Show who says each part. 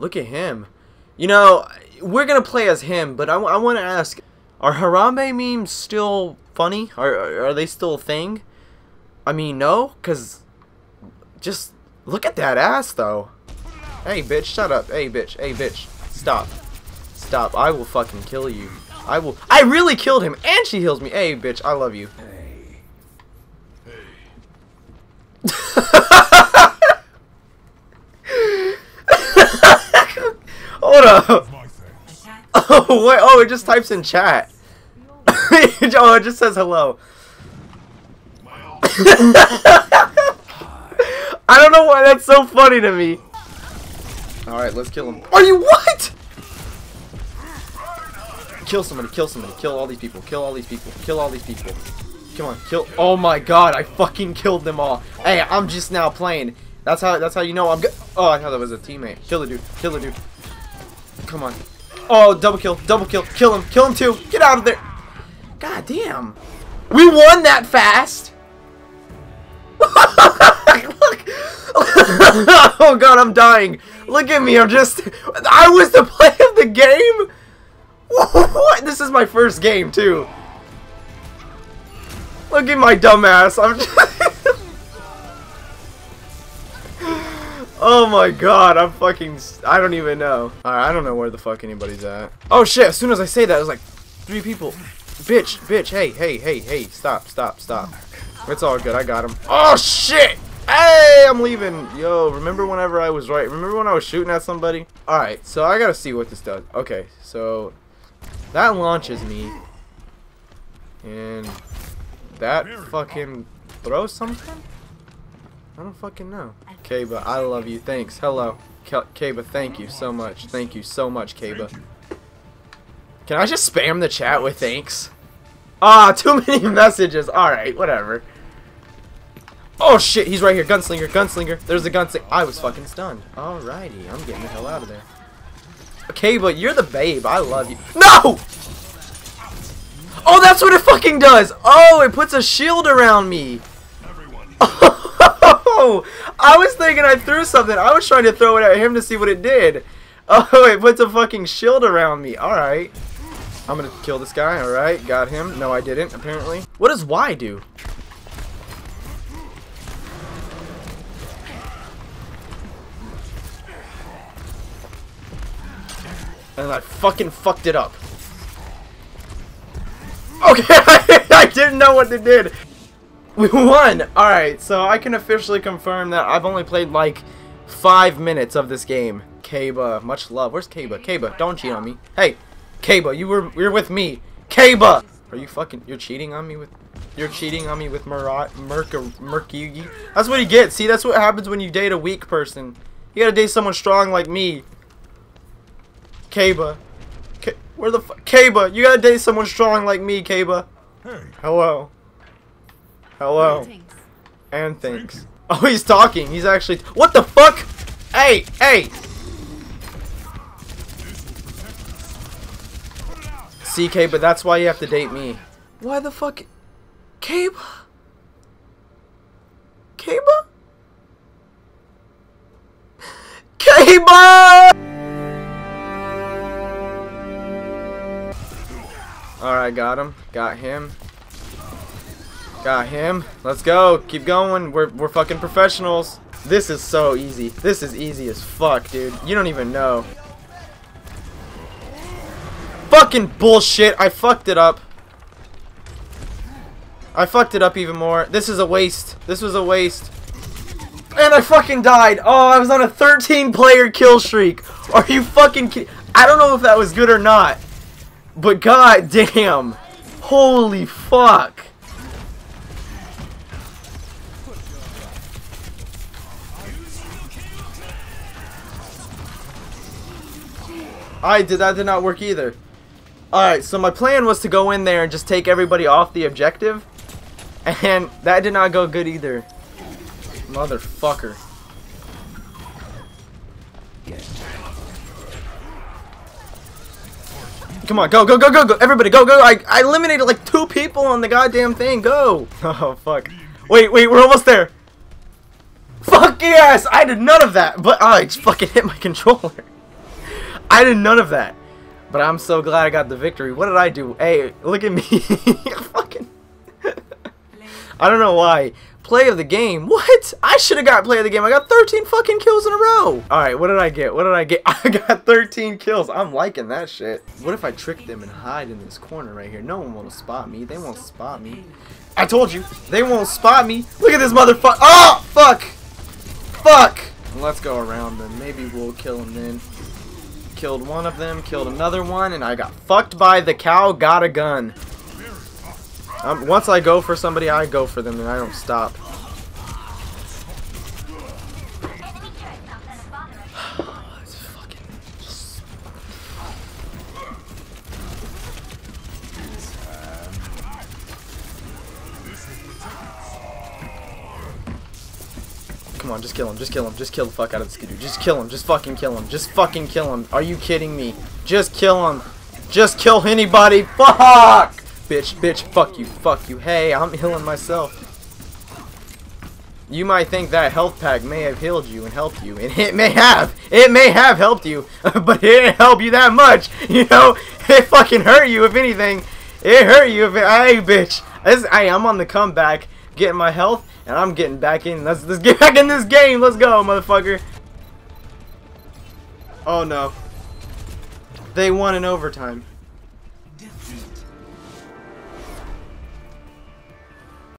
Speaker 1: look at him. You know, we're gonna play as him, but I, I want to ask, are Harambe memes still funny? Are, are they still a thing? I mean, no, cause just look at that ass though. Hey, bitch, shut up. Hey, bitch. Hey, bitch, stop. Stop. I will fucking kill you. I will. I really killed him, and she heals me. Hey, bitch, I love you. Hold up. Oh wait. Oh, it just types in chat. oh, it just says hello. I don't know why that's so funny to me. All right, let's kill him. Are you what? Kill somebody. Kill somebody. Kill all these people. Kill all these people. Kill all these people. Come on, kill. Oh my god, I fucking killed them all. Hey, I'm just now playing. That's how. That's how you know I'm good. Oh, I thought that was a teammate. Kill the dude. Kill the dude. Come on. Oh, double kill. Double kill. Kill him. Kill him too. Get out of there. God damn. We won that fast. Oh god, I'm dying. Look at me. I'm just. I was the play of the game. What? This is my first game too. Look at my dumbass. I'm just. oh my god, I'm fucking. I don't even know. Alright, I don't know where the fuck anybody's at. Oh shit, as soon as I say that, it was like three people. Bitch, bitch, hey, hey, hey, hey, stop, stop, stop. It's all good, I got him. Oh shit! Hey, I'm leaving. Yo, remember whenever I was right? Remember when I was shooting at somebody? Alright, so I gotta see what this does. Okay, so that launches me. And that fucking throws something? I don't fucking know. Kaba, I love you. Thanks. Hello. Kaba, thank you so much. Thank you so much, Kaba. Can I just spam the chat with thanks? Ah, too many messages. Alright, whatever. Oh shit, he's right here. Gunslinger, gunslinger. There's a gunslinger. I was fucking stunned. Alrighty, I'm getting the hell out of there. Okay, but you're the babe. I love you. No! Oh, that's what it fucking does! Oh, it puts a shield around me. I was thinking I threw something. I was trying to throw it at him to see what it did. Oh, it puts a fucking shield around me. Alright. I'm gonna kill this guy. Alright, got him. No, I didn't, apparently. What does Y do? And I fucking fucked it up. Okay, I didn't know what it did. We won! Alright, so I can officially confirm that I've only played like five minutes of this game. Kaba, much love. Where's Kaba? Kaba, don't cheat on me. Hey, Kaba, you were you're with me. Kaba! Are you fucking you're cheating on me with you're cheating on me with Murat Merc Mercugi? That's what you get. See, that's what happens when you date a weak person. You gotta date someone strong like me. Kaba. K where the fuck? Kaba, you gotta date someone strong like me, Kaba.
Speaker 2: Hey,
Speaker 1: Hello. Hello. And thanks. Oh, he's talking. He's actually. What the fuck? Hey, hey. CK, but that's why you have to date me. Why the fuck? Kaba? Kaba? Kaba! Alright, got him. Got him. Got him. Let's go. Keep going. We're, we're fucking professionals. This is so easy. This is easy as fuck, dude. You don't even know. Fucking bullshit. I fucked it up. I fucked it up even more. This is a waste. This was a waste. And I fucking died. Oh, I was on a 13 player kill streak. Are you fucking ki- I don't know if that was good or not. But god damn. Holy fuck. I did that did not work either. Alright, so my plan was to go in there and just take everybody off the objective. And that did not go good either. Motherfucker. Come on, go, go, go, go, go. Everybody, go, go. I, I eliminated like two people on the goddamn thing. Go. Oh, fuck. Wait, wait, we're almost there. Fuck yes! I did none of that. But oh, I just fucking hit my controller. I did none of that. But I'm so glad I got the victory. What did I do? Hey, look at me. Fucking. I don't know why. Play of the game? What? I should have got play of the game. I got 13 fucking kills in a row. Alright, what did I get? What did I get? I got 13 kills. I'm liking that shit. What if I trick them and hide in this corner right here? No one will spot me. They won't spot me. I told you. They won't spot me. Look at this motherfucker. Oh, fuck. Fuck. Let's go around them. Maybe we'll kill them then. Killed one of them, killed another one, and I got fucked by the cow got a gun. Um, once I go for somebody, I go for them, and I don't stop. Come on, just kill him, just kill him, just kill the fuck out of this dude. Just kill him, just fucking kill him, just fucking kill him. Are you kidding me? Just kill him. Just kill anybody. Fuck! Bitch, bitch, fuck you, fuck you. Hey, I'm healing myself. You might think that health pack may have healed you and helped you, and it may have. It may have helped you, but it didn't help you that much. You know, it fucking hurt you, if anything. It hurt you if it, hey, bitch. I'm on the comeback, getting my health, and I'm getting back in. Let's, let's get back in this game. Let's go, motherfucker. Oh, no. They won in overtime.